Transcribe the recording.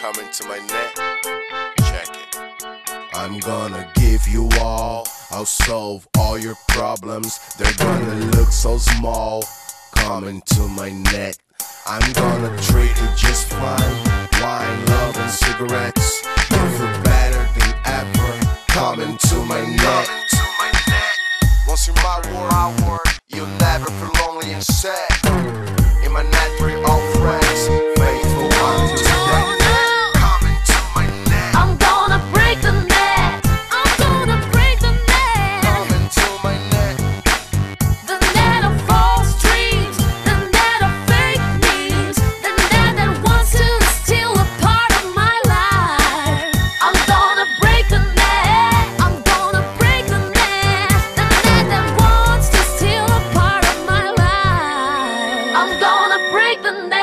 coming to my neck. Check it. I'm gonna give you all. I'll solve all your problems. They're gonna look so small. Coming to my neck. I'm gonna treat you just fine. Wine, love, and cigarettes. You'll better than ever. Coming to my neck. Once you're my war, I work. You'll never feel lonely and sad. break the net.